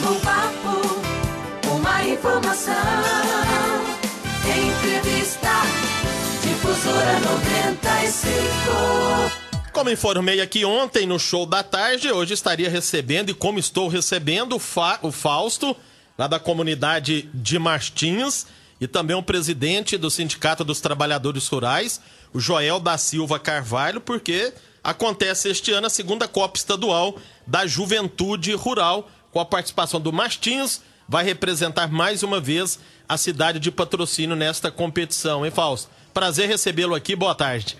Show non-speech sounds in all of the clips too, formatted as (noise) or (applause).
no papo uma informação. Entrevista Difusora 95. Como informei aqui ontem no show da tarde, hoje estaria recebendo, e como estou recebendo, o, Fa o Fausto, lá da comunidade de Martins, e também o presidente do Sindicato dos Trabalhadores Rurais, o Joel da Silva Carvalho, porque acontece este ano a segunda Copa Estadual da Juventude Rural, com a participação do Martins, vai representar mais uma vez a cidade de patrocínio nesta competição, hein, Fausto? Prazer recebê-lo aqui, boa tarde.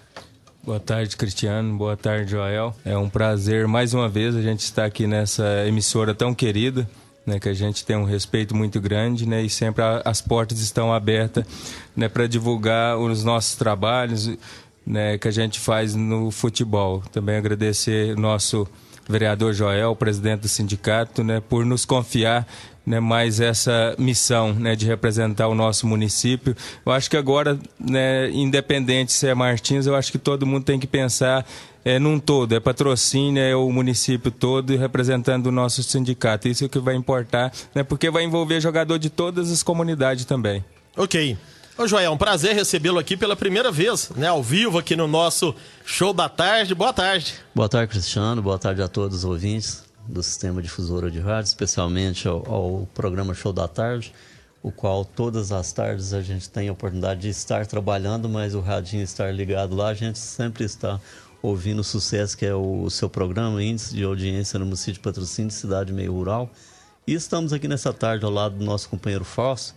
Boa tarde, Cristiano. Boa tarde, Joel. É um prazer mais uma vez a gente estar aqui nessa emissora tão querida, né, que a gente tem um respeito muito grande, né, e sempre a, as portas estão abertas, né, para divulgar os nossos trabalhos, né, que a gente faz no futebol. Também agradecer nosso vereador Joel, presidente do sindicato, né, por nos confiar né, mais essa missão né, de representar o nosso município. Eu acho que agora, né, independente se é Martins, eu acho que todo mundo tem que pensar é, num todo, é patrocínio, é o município todo representando o nosso sindicato. Isso é o que vai importar, né, porque vai envolver jogador de todas as comunidades também. Ok. Ô Joel, é um prazer recebê-lo aqui pela primeira vez, né, ao vivo aqui no nosso show da tarde. Boa tarde. Boa tarde, Cristiano. Boa tarde a todos os ouvintes do Sistema Difusora de Rádio, especialmente ao, ao, programa Show da Tarde, o qual todas as tardes a gente tem a oportunidade de estar trabalhando, mas o radinho estar ligado lá, a gente sempre está ouvindo o sucesso que é o seu programa, Índice de Audiência no Município de Patrocínio, Cidade Meio Rural. E estamos aqui nessa tarde ao lado do nosso companheiro Fausto,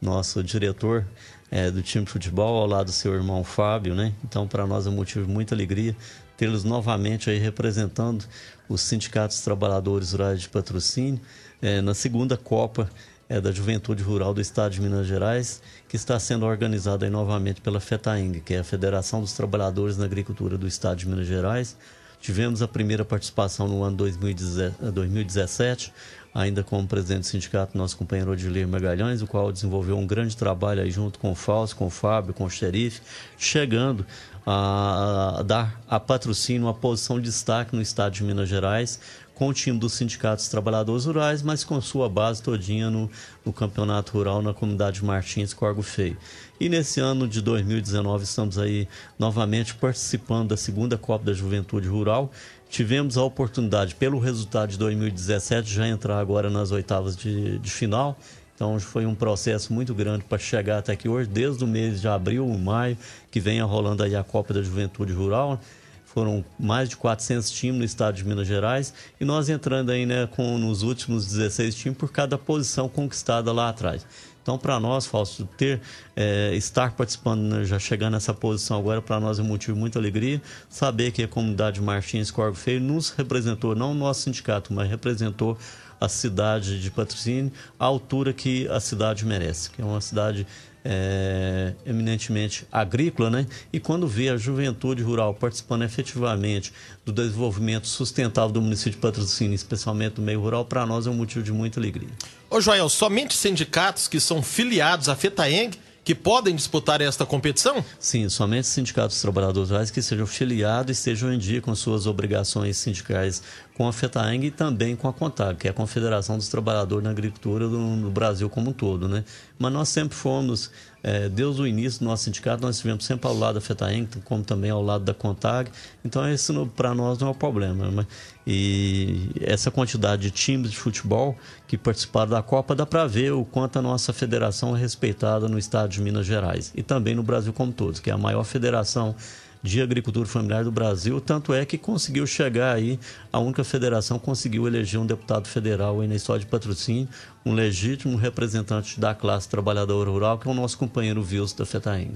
nosso diretor é, do time de futebol, ao lado do seu irmão Fábio, né? Então, para nós é um motivo de muita alegria tê-los novamente aí representando os sindicatos trabalhadores rurais de patrocínio é, na segunda Copa é, da Juventude Rural do Estado de Minas Gerais, que está sendo organizada aí novamente pela FETAING, que é a Federação dos Trabalhadores na Agricultura do Estado de Minas Gerais. Tivemos a primeira participação no ano 2017, ainda como presidente do sindicato, nosso companheiro Odilir Magalhães, o qual desenvolveu um grande trabalho aí junto com o Fausto, com o Fábio, com o xerife, chegando a, dar a patrocínio uma posição de destaque no estado de Minas Gerais, com o time dos sindicatos trabalhadores rurais, mas com sua base todinha no, no campeonato rural na comunidade Martins, Corgo Feio. E nesse ano de 2019 estamos aí novamente participando da segunda Copa da Juventude Rural. Tivemos a oportunidade, pelo resultado de 2017, já entrar agora nas oitavas de, de final então foi um processo muito grande para chegar até aqui hoje, desde o mês de abril, maio, que vem rolando aí a Copa da Juventude Rural. Foram mais de 400 times no estado de Minas Gerais e nós entrando aí né, com nos últimos 16 times por cada posição conquistada lá atrás. Então, para nós, Fausto, ter, é, estar participando, né, já chegando nessa posição agora, para nós é um motivo de muita alegria. Saber que a comunidade Martins Corvo Feio nos representou, não o nosso sindicato, mas representou a cidade de patrocínio à altura que a cidade merece, que é uma cidade é, eminentemente agrícola, né? E quando vê a juventude rural participando efetivamente do desenvolvimento sustentável do município de Patrocínio, especialmente do meio rural, para nós é um motivo de muita alegria. Ô Joel, somente sindicatos que são filiados à FETAENG que podem disputar esta competição? Sim, somente sindicatos trabalhadores rurais que sejam filiados e estejam em dia com suas obrigações sindicais com a FETAENG e também com a CONTAG, que é a Confederação dos Trabalhadores na Agricultura do, do Brasil como um todo, né? Mas nós sempre fomos, é, desde o início do nosso sindicato, nós estivemos sempre ao lado da FETAENG, como também ao lado da CONTAG, então isso para nós não é um problema. Né? E essa quantidade de times de futebol que participaram da Copa dá para ver o quanto a nossa federação é respeitada no estado de Minas Gerais e também no Brasil como todo, que é a maior federação de agricultura familiar do Brasil, tanto é que conseguiu chegar aí, a única federação conseguiu eleger um deputado federal aí na história de patrocínio, um legítimo representante da classe trabalhadora rural, que é o nosso companheiro Wilson da FETAENG.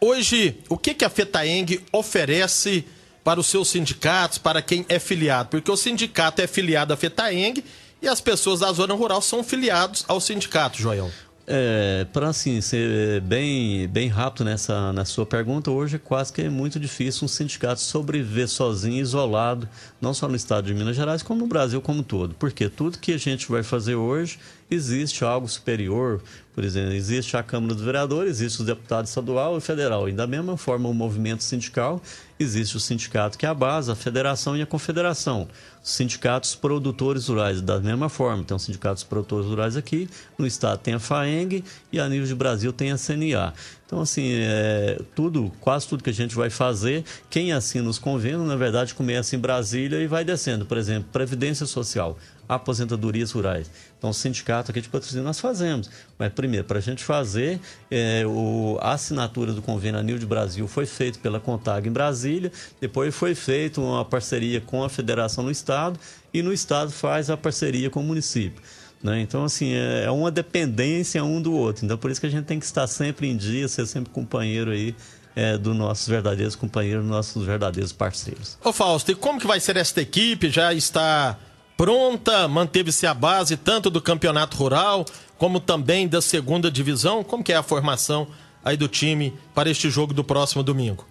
Hoje, o que, que a FETAENG oferece para os seus sindicatos, para quem é filiado? Porque o sindicato é filiado à FETAENG e as pessoas da zona rural são filiados ao sindicato, Joel. É, para assim ser bem, bem rápido nessa na sua pergunta, hoje é quase que é muito difícil um sindicato sobreviver sozinho, isolado, não só no estado de Minas Gerais, como no Brasil como um todo. Porque tudo que a gente vai fazer hoje existe algo superior, por exemplo, existe a Câmara dos Vereadores, existe o deputado estadual e federal. E da mesma forma, o movimento sindical existe o sindicato que é a base, a federação e a confederação. Os sindicatos produtores rurais, da mesma forma, tem os sindicatos produtores rurais aqui, no estado tem a FAENG e a nível de Brasil tem a CNA. Então, assim, é, tudo, quase tudo que a gente vai fazer, quem assina os convênios, na verdade, começa em Brasília e vai descendo. Por exemplo, Previdência Social aposentadorias rurais. Então, o sindicato aqui de patrocínio nós fazemos. Mas, primeiro, para a gente fazer, é, o, a assinatura do convênio Anil de Brasil foi feito pela Contag em Brasília, depois foi feita uma parceria com a federação no Estado, e no Estado faz a parceria com o município. Né? Então, assim, é, é uma dependência um do outro. Então, por isso que a gente tem que estar sempre em dia, ser sempre companheiro aí é, dos nossos verdadeiros companheiros, dos nossos verdadeiros parceiros. Ô Fausto, e como que vai ser esta equipe? Já está pronta, manteve-se a base tanto do campeonato rural como também da segunda divisão. Como que é a formação aí do time para este jogo do próximo domingo?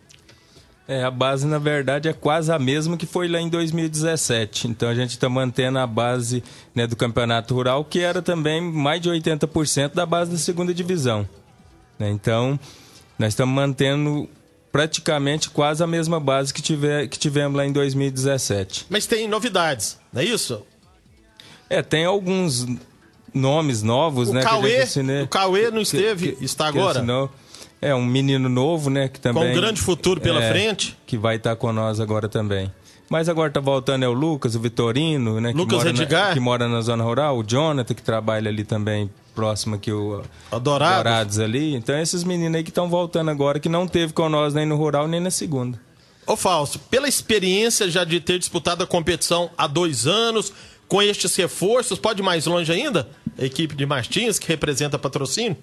É, a base, na verdade, é quase a mesma que foi lá em 2017. Então a gente está mantendo a base né, do Campeonato Rural, que era também mais de 80% da base da segunda divisão. Né? Então, nós estamos mantendo praticamente quase a mesma base que, tiver, que tivemos lá em 2017. Mas tem novidades, não é isso? É, tem alguns nomes novos, o né? Cauê, o Cauê não esteve, que, está agora. Assinou, é, um menino novo, né? Que também, Com um grande futuro pela é, frente. Que vai estar com nós agora também. Mas agora tá voltando é o Lucas, o Vitorino, né? Lucas que mora Edgar. Na, que mora na zona rural, o Jonathan, que trabalha ali também próximo aqui o Dourados. Dourados ali. Então esses meninos aí que estão voltando agora, que não teve com nós nem no rural nem na segunda. Ô Fausto, pela experiência já de ter disputado a competição há dois anos, com estes reforços, pode ir mais longe ainda? A equipe de Martins, que representa patrocínio?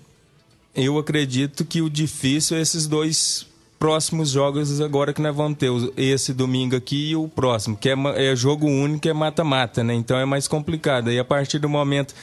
Eu acredito que o difícil é esses dois próximos jogos agora que nós vamos ter, esse domingo aqui e o próximo, que é, é jogo único, é mata-mata, né? Então é mais complicado. E a partir do momento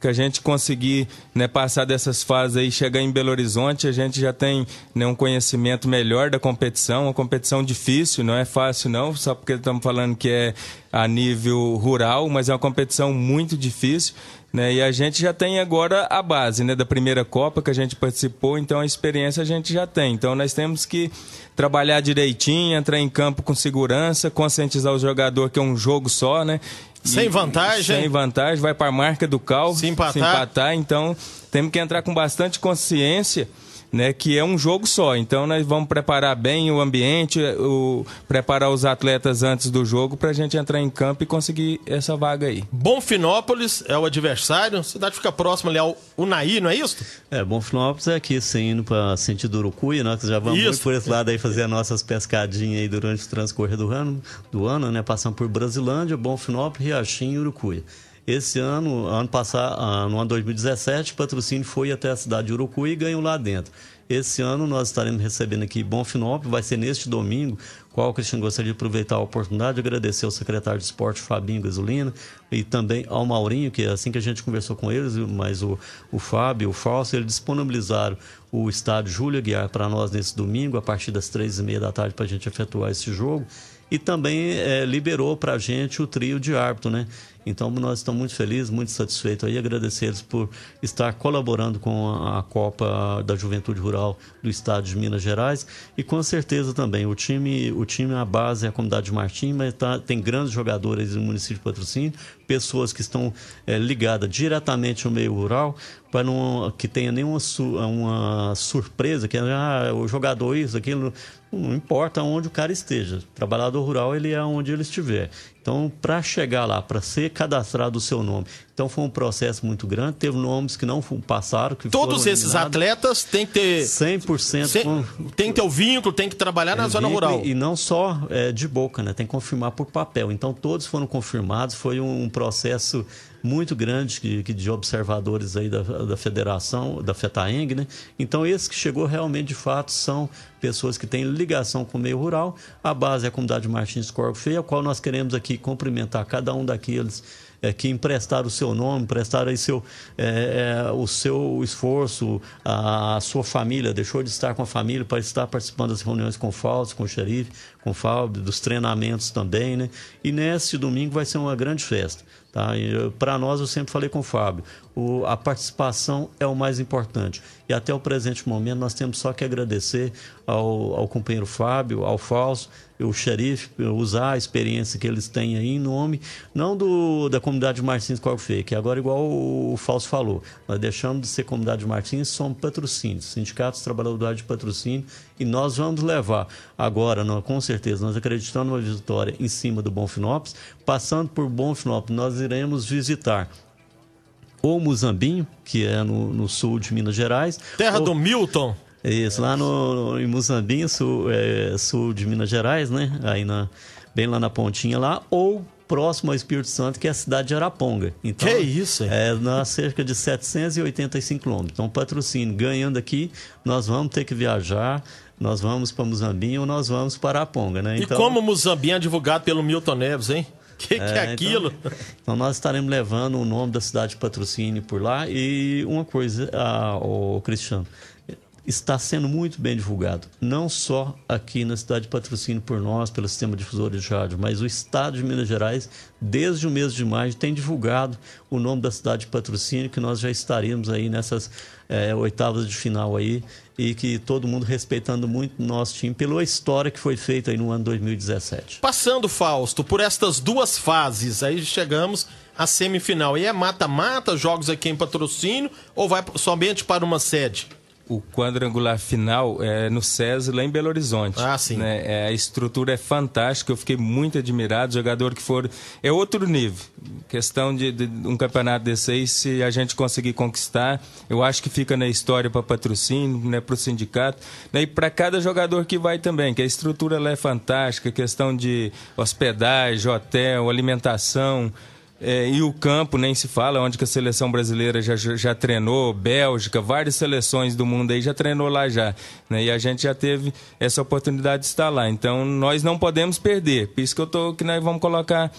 que a gente conseguir né, passar dessas fases aí, chegar em Belo Horizonte, a gente já tem né, um conhecimento melhor da competição, uma competição difícil, não é fácil não, só porque estamos falando que é a nível rural, mas é uma competição muito difícil. Né? E a gente já tem agora a base né, da primeira Copa que a gente participou, então a experiência a gente já tem. Então nós temos que trabalhar direitinho, entrar em campo com segurança, conscientizar o jogador que é um jogo só, né? Sem vantagem. Sem vantagem, vai para a marca do cal. Se empatar. Se empatar. Então, temos que entrar com bastante consciência né, que é um jogo só. Então nós vamos preparar bem o ambiente, o, preparar os atletas antes do jogo para a gente entrar em campo e conseguir essa vaga aí. Bonfinópolis é o adversário, a cidade fica próxima ali ao Unaí, não é isso? É, Bonfinópolis é aqui, sim, indo para sentido Urucuia, nós já vamos muito por esse lado aí fazer as nossas pescadinhas aí durante o transcorrer do ano, do ano né, passando por Brasilândia, Bonfinópolis, Riachinho e Urucuia. Esse ano, ano passado, ah, no ano 2017, o patrocínio foi até a cidade de Urucuí e ganhou lá dentro. Esse ano nós estaremos recebendo aqui Bonfinópolis, vai ser neste domingo, qual Cristiano gostaria de aproveitar a oportunidade de agradecer ao secretário de esporte Fabinho Gasolina e também ao Maurinho, que é assim que a gente conversou com eles, mas o, o Fábio, o Fausto, eles disponibilizaram o estádio Júlia Guiar para nós nesse domingo, a partir das três e meia da tarde, para a gente efetuar esse jogo e também é, liberou para a gente o trio de árbitro, né? Então nós estamos muito felizes, muito satisfeitos aí, agradecer eles por estar colaborando com a, a, Copa da Juventude Rural do Estado de Minas Gerais e com certeza também o time, o time a base é a comunidade de Martim, mas tá, tem grandes jogadores no município de Patrocínio, pessoas que estão é, ligadas diretamente ao meio rural para não que tenha nenhuma su, uma surpresa que ah, o jogador isso aquilo não importa onde o cara esteja. O trabalhador rural ele é onde ele estiver. Então, para chegar lá, para ser cadastrado o seu nome. Então, foi um processo muito grande. Teve nomes que não passaram. Que Todos esses atletas têm que ter. 100%. Sem, tem que ter o vínculo, tem que trabalhar na é, zona rural. E, e não só é, de boca, né? Tem que confirmar por papel. Então, todos foram confirmados. Foi um, um processo muito grande que, que de observadores aí da, da federação, da FETAENG, né? Então, esses que chegou realmente, de fato, são pessoas que têm ligação com o meio rural. A base é a comunidade Martins Corvo Feio, a qual nós queremos aqui cumprimentar cada um daqueles é, que emprestaram o seu nome, emprestaram aí seu, é, é, o seu esforço, a, a, sua família, deixou de estar com a família para estar participando das reuniões com o Fausto, com o xerife, com o Fábio, dos treinamentos também, né? E nesse domingo vai ser uma grande festa. Tá? Para nós, eu sempre falei com o Fábio, o, a participação é o mais importante. E até o presente momento, nós temos só que agradecer ao, ao companheiro Fábio, ao Falso, o xerife, usar a experiência que eles têm aí em nome, não do, da comunidade Martins Corfei, que agora, igual o, Falso falou, nós deixamos de ser comunidade Martins, somos patrocínios, sindicatos trabalhadores de patrocínio, e nós vamos levar agora, nós, com certeza, nós acreditamos numa vitória em cima do Bonfinópolis, passando por Bonfinópolis, nós iremos visitar ou Muzambinho, que é no, no sul de Minas Gerais. Terra ou... do Milton. Isso, lá no, em Muzambinho, sul, é, sul de Minas Gerais, né? Aí na, bem lá na pontinha lá, ou próximo ao Espírito Santo, que é a cidade de Araponga. Então, que isso, hein? É, na cerca de 785 quilômetros. Então, patrocínio ganhando aqui, nós vamos ter que viajar, nós vamos para Muzambinho ou nós vamos para Araponga, né? Então, e como Muzambinho é divulgado pelo Milton Neves, hein? O (laughs) que, que, é, é então, aquilo? Então, então, nós estaremos levando o nome da cidade de patrocínio por lá. E uma coisa, ah, o Cristiano, está sendo muito bem divulgado, não só aqui na cidade de Patrocínio por nós, pelo sistema difusores de rádio, mas o estado de Minas Gerais, desde o mês de maio, tem divulgado o nome da cidade de Patrocínio, que nós já estaremos aí nessas é, oitavas de final aí, e que todo mundo respeitando muito o nosso time pela história que foi feita aí no ano 2017. Passando, Fausto, por estas duas fases, aí chegamos à semifinal. E é mata-mata, jogos aqui em patrocínio, ou vai somente para uma sede? O quadrangular final é no SESI, lá em Belo Horizonte. Ah, sim. Né? É, a estrutura é fantástica, eu fiquei muito admirado. Jogador que for. É outro nível. Questão de, de um campeonato desse aí, se a gente conseguir conquistar, eu acho que fica na história para patrocínio, né, para o sindicato. Né, e para cada jogador que vai também, que a estrutura lá é fantástica, questão de hospedagem, hotel, alimentação. É, e o campo nem se fala, onde que a seleção brasileira já, já treinou, Bélgica, várias seleções do mundo aí já treinou lá já. Né? E a gente já teve essa oportunidade de estar lá. Então nós não podemos perder. Por isso que eu tô que nós vamos colocar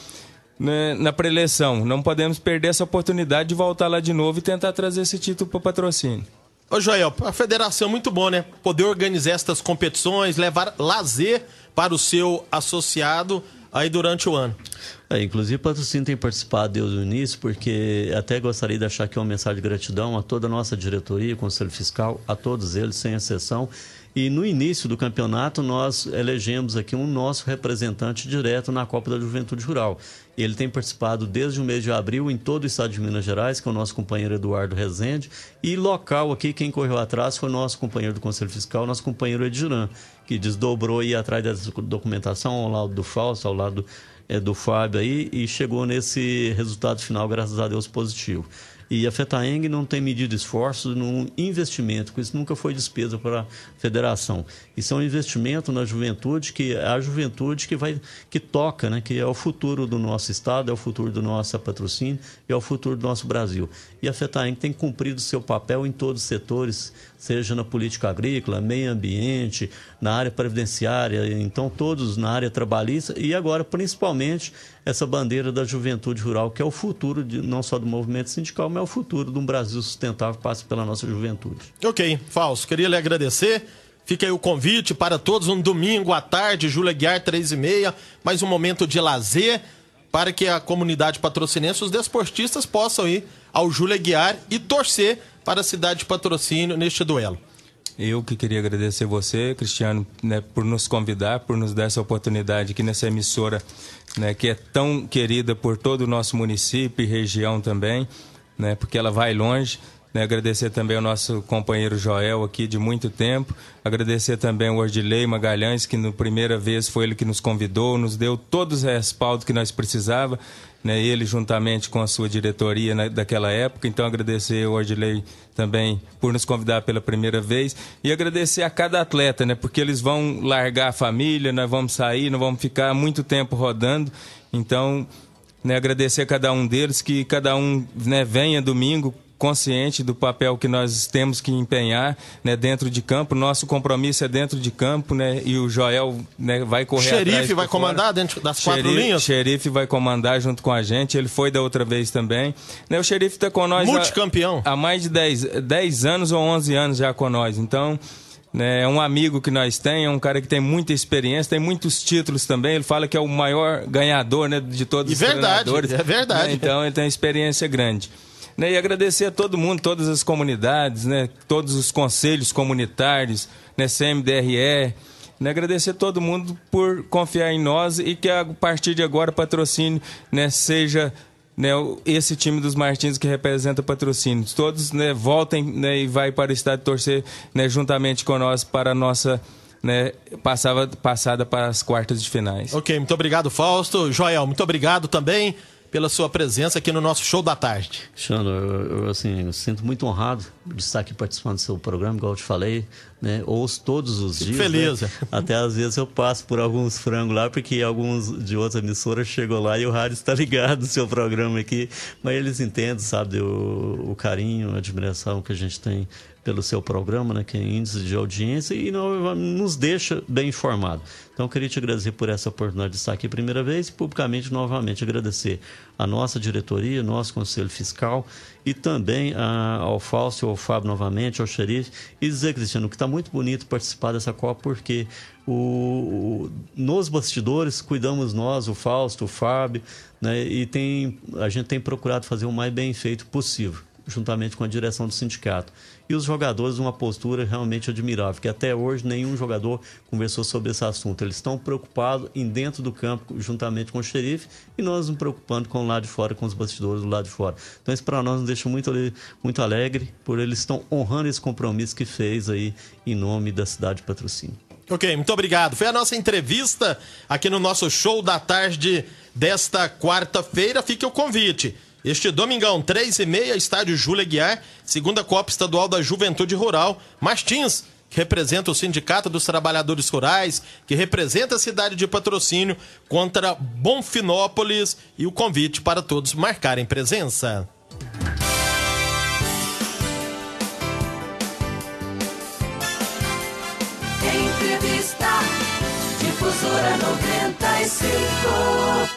né, na preleção. Não podemos perder essa oportunidade de voltar lá de novo e tentar trazer esse título para o patrocínio. Ô Joel, a federação é muito bom, né? Poder organizar estas competições, levar lazer para o seu associado aí durante o ano. É, inclusive, o patrocínio tem participado desde o início, porque até gostaria de deixar aqui uma mensagem de gratidão a toda a nossa diretoria, Conselho Fiscal, a todos eles, sem exceção. E no início do campeonato, nós elegemos aqui um nosso representante direto na Copa da Juventude Rural. Ele tem participado desde o mês de abril em todo o estado de Minas Gerais, que é o nosso companheiro Eduardo Rezende. E local aqui, quem correu atrás foi o nosso companheiro do Conselho Fiscal, nosso companheiro Ediran, que desdobrou aí atrás dessa documentação ao lado do Falso, ao lado é, do Fábio aí, e chegou nesse resultado final, graças a Deus, positivo. E a FETAENG não tem medido esforços no investimento, porque isso nunca foi despesa para a federação. Isso é um investimento na juventude, que é a juventude que vai que toca, né, que é o futuro do nosso estado, é o futuro do nosso patrocínio, é o futuro do nosso Brasil. E a FETAENG tem cumprido seu papel em todos os setores, seja na política agrícola, meio ambiente, na área previdenciária, então todos na área trabalhista e agora principalmente essa bandeira da juventude rural, que é o futuro de, não só do movimento sindical, mas é o futuro de um Brasil sustentável que passa pela nossa juventude. Ok, Falso, queria lhe agradecer. Fica aí o convite para todos, um domingo à tarde, Júlia Guiar, três e meia, mais um momento de lazer, para que a comunidade patrocinense, os desportistas possam ir ao Júlia Guiar e torcer para a cidade de patrocínio neste duelo. Eu que queria agradecer você, Cristiano, né, por nos convidar, por nos dar essa oportunidade aqui nessa emissora, né, que é tão querida por todo o nosso município e região também, né, porque ela vai longe. Né, agradecer também ao nosso companheiro Joel aqui de muito tempo. Agradecer também ao Ordilei Magalhães, que na primeira vez foi ele que nos convidou, nos deu todos os respaldos que nós precisava, né, ele juntamente com a sua diretoria né, daquela época. Então agradecer ao Ordilei também por nos convidar pela primeira vez e agradecer a cada atleta, né, porque eles vão largar a família, nós vamos sair, não vamos ficar muito tempo rodando. Então, né, agradecer a cada um deles, que cada um né, venha domingo consciente do papel que nós temos que empenhar né, dentro de campo. Nosso compromisso é dentro de campo, né? E o Joel né, vai correr o xerife vai comandar dentro das quatro xerife, linhas? O xerife vai comandar junto com a gente. Ele foi da outra vez também. Né, o xerife está com nós Multicampeão. Há, há mais de 10, 10 anos ou 11 anos já com nós. Então, né, é um amigo que nós temos, é um cara que tem muita experiência, tem muitos títulos também. Ele fala que é o maior ganhador né, de todos e os verdade, treinadores. É verdade. Né, então ele tem experiência grande. Né, e agradecer a todo mundo, todas as comunidades, né, todos os conselhos comunitários, né, CMDRE. Né, agradecer a todo mundo por confiar em nós e que a partir de agora o patrocínio né, seja né, esse time dos Martins que representa patrocínios. Todos né, voltem né, e vai para o estádio torcer né, juntamente com nós para a nossa né, passava, passada para as quartas de finais. Ok, muito obrigado, Fausto. Joel, muito obrigado também pela sua presença aqui no nosso show da tarde. Xandro, eu, eu, assim, eu sinto muito honrado de estar aqui participando do seu programa, igual eu te falei, né? Ouço todos os dias. Feliz. Né? (laughs) Até às vezes eu passo por alguns frangos lá, porque alguns de outras emissoras chegam lá e o rádio está (laughs) ligado no seu programa aqui. Mas eles entendem, sabe, o, o carinho, a admiração que a gente tem pelo seu programa, né, que é índice de audiência, e não, nos deixa bem informado. Então, eu queria te agradecer por essa oportunidade de estar aqui primeira vez e publicamente, novamente, agradecer a nossa diretoria, nosso conselho fiscal e também a, ao Fausto, ao Fábio novamente, ao xerife, e dizer, Cristiano, que está muito bonito participar dessa Copa, porque o, o, nos bastidores cuidamos nós, o Fausto, o Fábio, né, e tem, a gente tem procurado fazer o mais bem feito possível juntamente com a direção do sindicato. E os jogadores, uma postura realmente admirável, que até hoje nenhum jogador conversou sobre esse assunto. Eles estão preocupados em dentro do campo, juntamente com o xerife, e nós nos preocupando com o lado de fora, com os bastidores do lado de fora. Então isso para nós nos deixa muito, muito alegre, por eles estão honrando esse compromisso que fez aí em nome da cidade de Patrocínio. Ok, muito obrigado. Foi a nossa entrevista aqui no nosso show da tarde desta quarta-feira. Fique o convite. Este domingão, três e meia, estádio Júlia Guiar, segunda Copa Estadual da Juventude Rural, Martins, que representa o Sindicato dos Trabalhadores Rurais, que representa a cidade de patrocínio, contra Bonfinópolis, e o convite para todos marcarem presença. Entrevista Difusora 95.